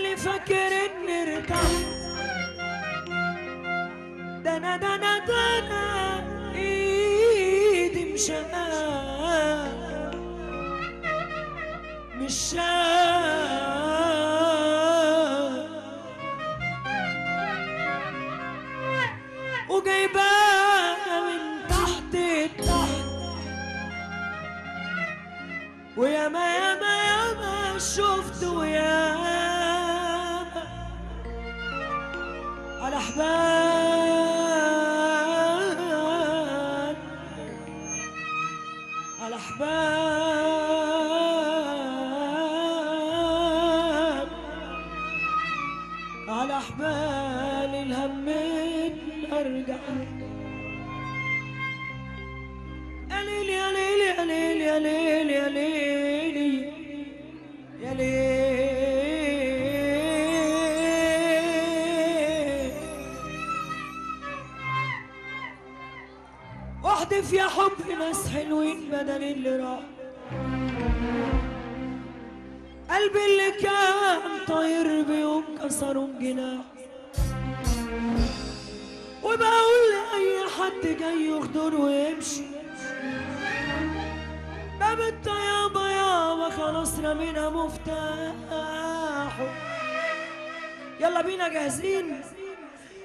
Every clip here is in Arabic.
ياللي فاكر إني ارتحت. ده أنا ده أنا ده أنا إيدي مشقاق مش شاق من تحت لتحت وياما ياما ياما شفت وياما. على حبال على حبال على حبال الهمين ارجع يا ليل يا ليل يا ليل يا ليل يا ليل احدف يا حب ناس حلوين بدل اللي راح. قلبي اللي كان طاير بيوم كسروا جناح وبقول لأي حد جاي يغدر ويمشي. باب الطيابة يابا خلاص رمينا مفتاحه. يلا بينا جاهزين؟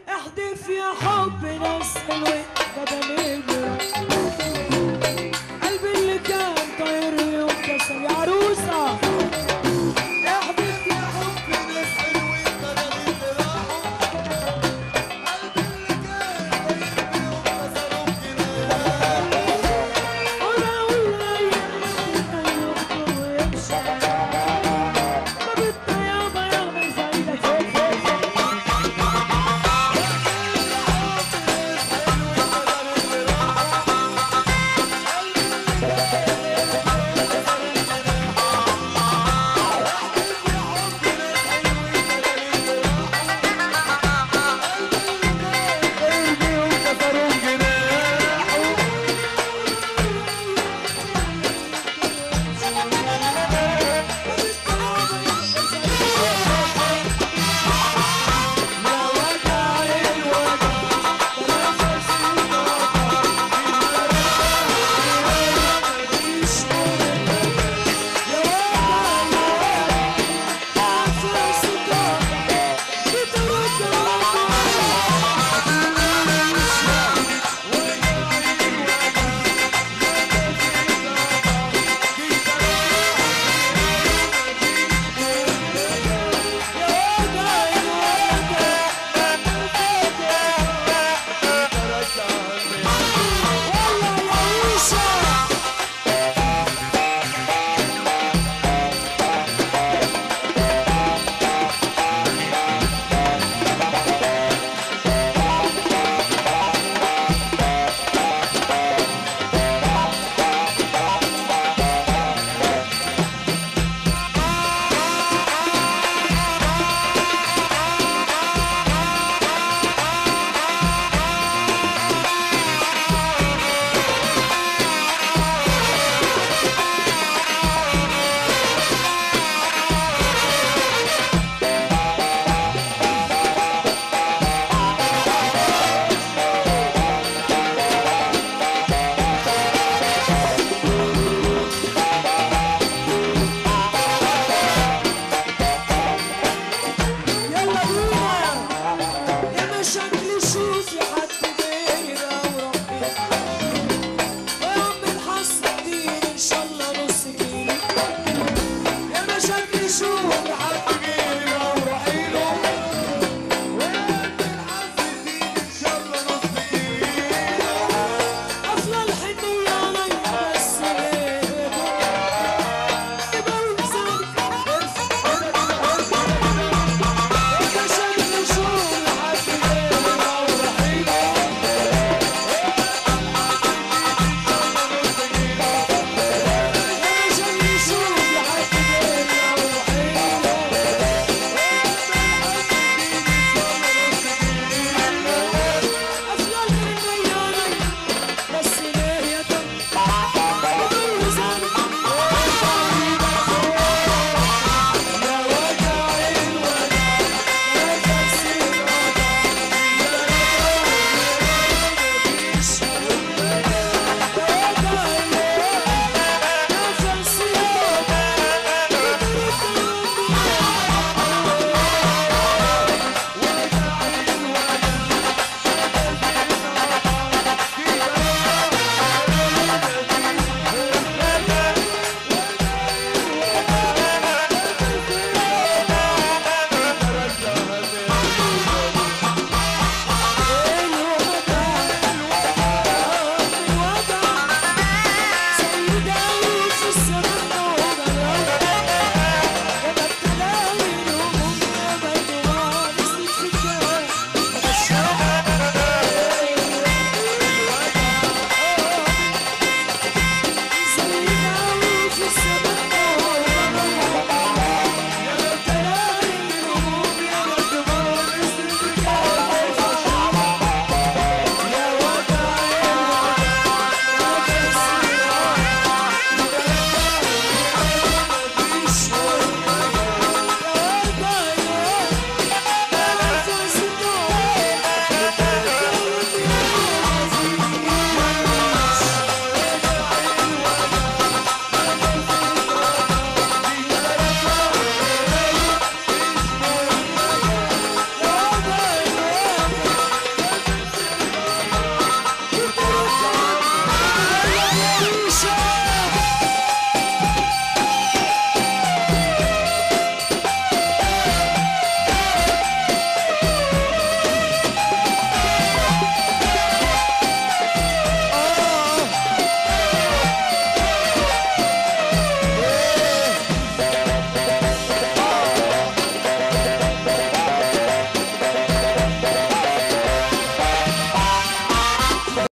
احذف يا حب ناس حلوة بدل قلبي اللي كان طاير يوم كسر